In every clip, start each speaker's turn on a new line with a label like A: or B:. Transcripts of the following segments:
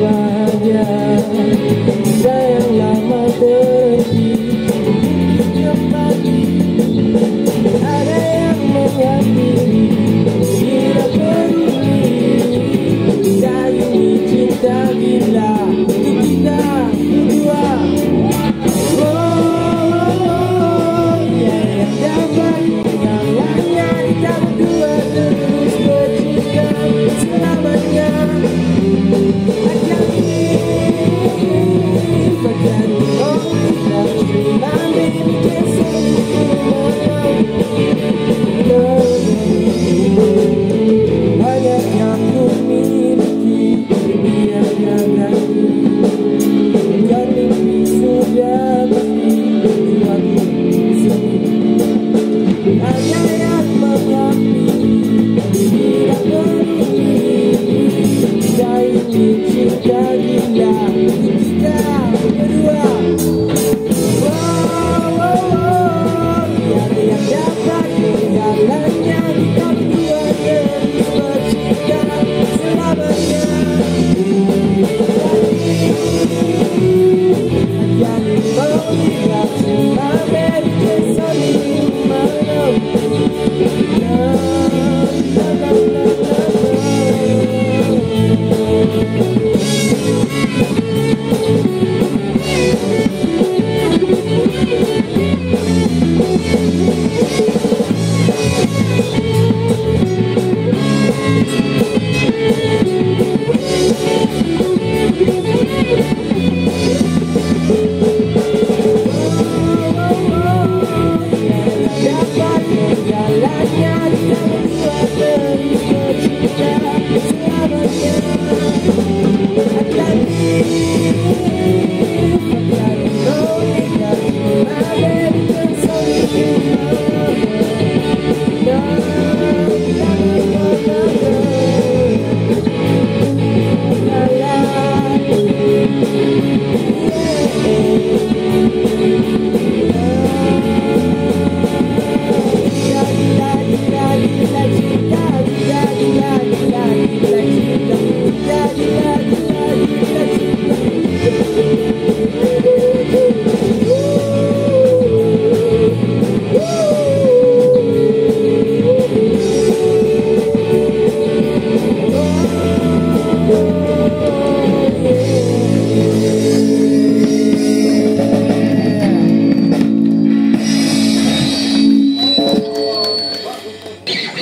A: around.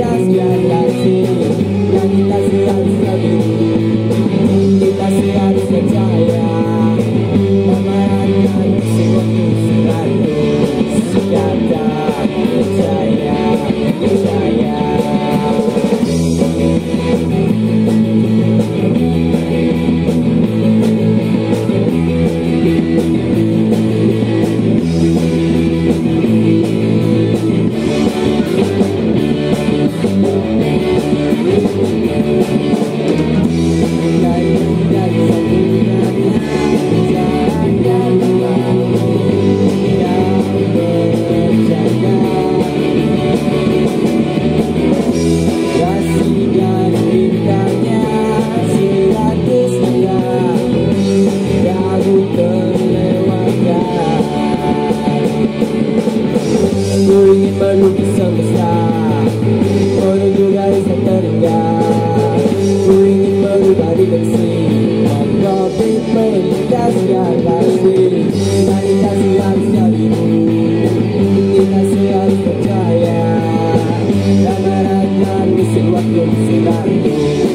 A: días ya la dengan mesin waktu seratus